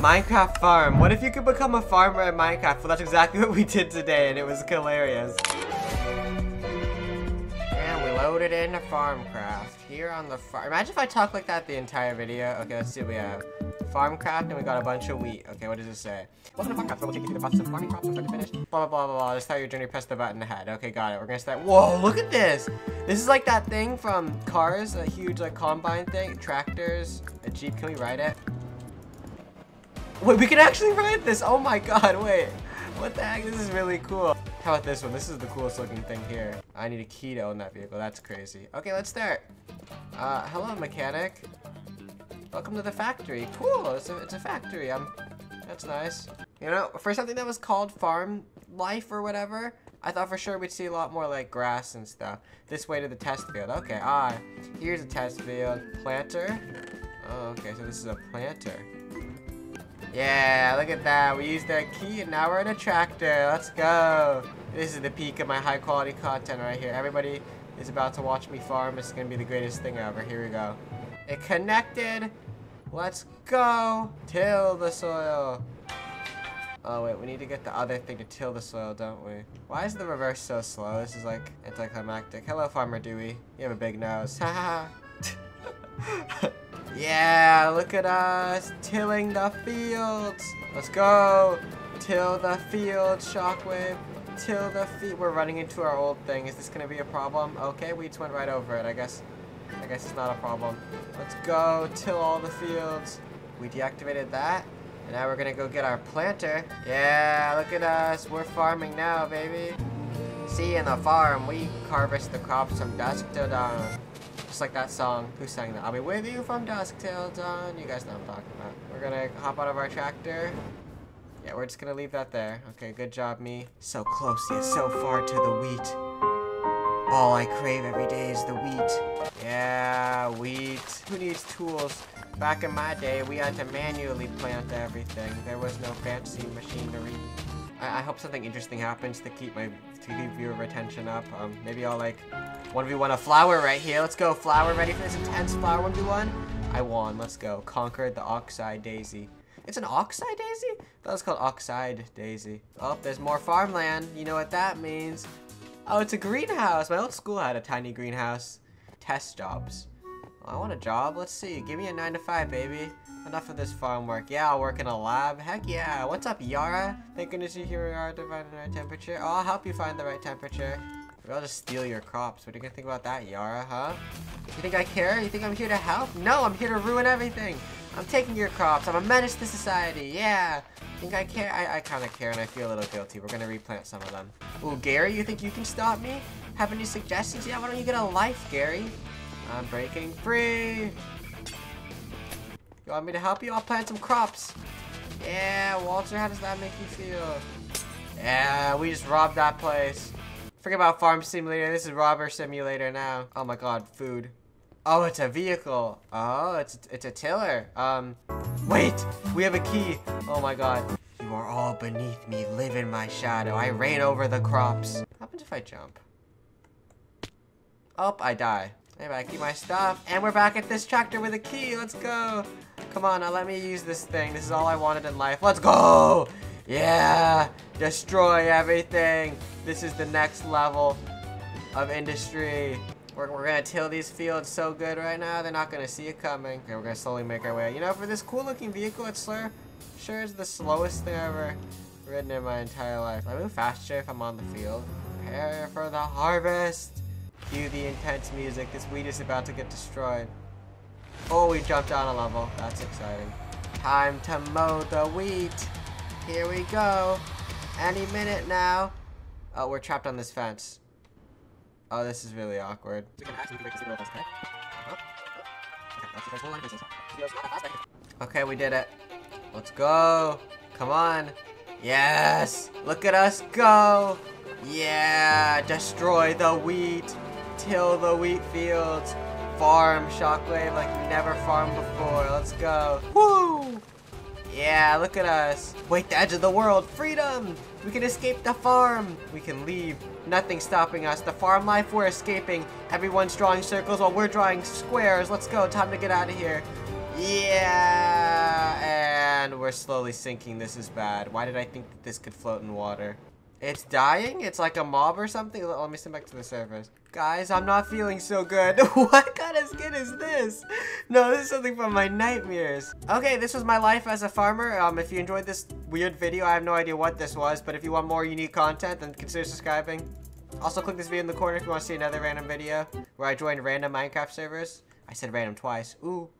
Minecraft farm. What if you could become a farmer in Minecraft? Well, that's exactly what we did today, and it was hilarious. And we loaded into Farmcraft. Here on the farm. Imagine if I talk like that the entire video. Okay, let's see what we have. Farmcraft, and we got a bunch of wheat. Okay, what does it say? Welcome to Farmcraft, we'll take you through the process of farming crops from start finish. Blah, blah, blah, blah, blah. Just start your journey, press the button ahead. Okay, got it. We're gonna start. Whoa, look at this! This is like that thing from Cars, a huge, like, combine thing. Tractors, a Jeep. Can we ride it? Wait, we can actually ride this! Oh my god, wait. What the heck? This is really cool. How about this one? This is the coolest looking thing here. I need a key to own that vehicle. That's crazy. Okay, let's start. Uh, hello, mechanic. Welcome to the factory. Cool, it's a, it's a factory. I'm, that's nice. You know, for something that was called farm life or whatever, I thought for sure we'd see a lot more like grass and stuff. This way to the test field. Okay, ah, here's a test field. Planter. Oh, okay, so this is a planter. Yeah, look at that. We used that key and now we're in a tractor. Let's go. This is the peak of my high quality content right here. Everybody is about to watch me farm. It's going to be the greatest thing ever. Here we go. It connected. Let's go. Till the soil. Oh wait, we need to get the other thing to till the soil, don't we? Why is the reverse so slow? This is like anticlimactic. Hello, Farmer Dewey. You have a big nose. Haha. yeah, look at us tilling the fields. Let's go. Till the fields, Shockwave. Till the feet. We're running into our old thing. Is this gonna be a problem? Okay, we just went right over it. I guess. I guess it's not a problem. Let's go till all the fields. We deactivated that. And now we're gonna go get our planter. Yeah, look at us. We're farming now, baby. See, in the farm, we harvest the crops from dusk till dawn. Just like that song. Who sang that? I'll be with you from dusk till dawn. You guys know what I'm talking about. We're gonna hop out of our tractor. Yeah, we're just gonna leave that there. Okay, good job, me. So close yet so far to the wheat. All I crave every day is the wheat. Yeah, wheat. Who needs tools? Back in my day, we had to manually plant everything. There was no fancy machinery. I, I hope something interesting happens to keep my to keep viewer retention up. Um, maybe I'll like 1v1 a flower right here. Let's go, flower. Ready for this intense flower 1v1? I won. Let's go. Conquered the Oxeye Daisy. It's an Oxeye Daisy? That was called Oxeye Daisy. Oh, there's more farmland. You know what that means. Oh, it's a greenhouse. My old school had a tiny greenhouse. Test jobs. I want a job. Let's see. Give me a 9 to 5, baby. Enough of this farm work. Yeah, I'll work in a lab. Heck yeah. What's up, Yara? Thank goodness you here we are to find the right temperature. Oh, I'll help you find the right temperature. Maybe I'll just steal your crops. What are you gonna think about that, Yara, huh? You think I care? You think I'm here to help? No, I'm here to ruin everything. I'm taking your crops. I'm a menace to society. Yeah. Think I care? I, I kind of care and I feel a little guilty. We're gonna replant some of them. Ooh, Gary, you think you can stop me? Have any suggestions? Yeah, why don't you get a life, Gary? I'm breaking free. You want me to help you? I'll plant some crops. Yeah, Walter, how does that make you feel? Yeah, we just robbed that place. Forget about Farm Simulator. This is Robber Simulator now. Oh my god, food. Oh, it's a vehicle. Oh, it's it's a tiller. Um, wait, we have a key. Oh my god. You are all beneath me. Live in my shadow. I reign over the crops. What happens if I jump? Oh, I die. Maybe I keep my stuff. And we're back at this tractor with a key. Let's go. Come on, now let me use this thing. This is all I wanted in life. Let's go. Yeah. Destroy everything. This is the next level of industry. We're, we're gonna till these fields so good right now, they're not gonna see it coming. Okay, we're gonna slowly make our way. You know, for this cool looking vehicle, it's sure, sure is the slowest thing I've ever ridden in my entire life. I move faster if I'm on the field. Prepare for the harvest. Cue the intense music. This wheat is about to get destroyed. Oh, we jumped down a level. That's exciting. Time to mow the wheat. Here we go. Any minute now. Oh, we're trapped on this fence. Oh, this is really awkward. Okay, we did it. Let's go. Come on. Yes. Look at us go. Yeah. Destroy the wheat. Till the wheat fields. Farm shockwave like we never farmed before. Let's go. Woo. Yeah, look at us. Wait, the edge of the world. Freedom. We can escape the farm. We can leave. Nothing stopping us. The farm life, we're escaping. Everyone's drawing circles while we're drawing squares. Let's go. Time to get out of here. Yeah. And we're slowly sinking. This is bad. Why did I think that this could float in water? It's dying? It's like a mob or something? Let me send back to the servers. Guys, I'm not feeling so good. what kind of skin is this? No, this is something from my nightmares. Okay, this was my life as a farmer. Um, if you enjoyed this weird video, I have no idea what this was, but if you want more unique content, then consider subscribing. Also, click this video in the corner if you want to see another random video where I joined random Minecraft servers. I said random twice. Ooh.